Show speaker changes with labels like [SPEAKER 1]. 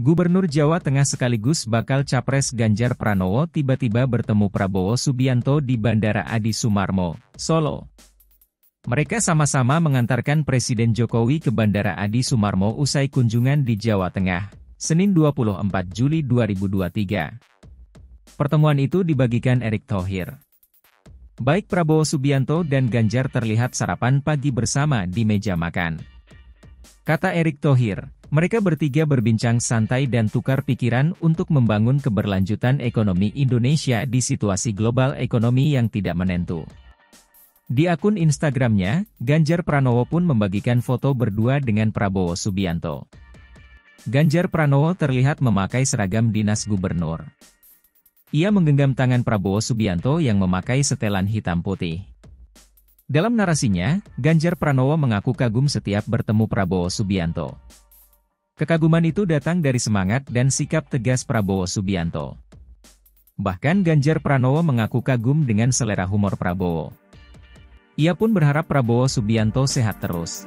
[SPEAKER 1] Gubernur Jawa Tengah sekaligus bakal capres Ganjar Pranowo tiba-tiba bertemu Prabowo Subianto di Bandara Adi Sumarmo, Solo. Mereka sama-sama mengantarkan Presiden Jokowi ke Bandara Adi Sumarmo usai kunjungan di Jawa Tengah, Senin 24 Juli 2023. Pertemuan itu dibagikan Erick Thohir. Baik Prabowo Subianto dan Ganjar terlihat sarapan pagi bersama di meja makan. Kata Erick Thohir, mereka bertiga berbincang santai dan tukar pikiran untuk membangun keberlanjutan ekonomi Indonesia di situasi global ekonomi yang tidak menentu. Di akun Instagramnya, Ganjar Pranowo pun membagikan foto berdua dengan Prabowo Subianto. Ganjar Pranowo terlihat memakai seragam dinas gubernur. Ia menggenggam tangan Prabowo Subianto yang memakai setelan hitam putih. Dalam narasinya, Ganjar Pranowo mengaku kagum setiap bertemu Prabowo Subianto. Kekaguman itu datang dari semangat dan sikap tegas Prabowo Subianto. Bahkan Ganjar Pranowo mengaku kagum dengan selera humor Prabowo. Ia pun berharap Prabowo Subianto sehat terus.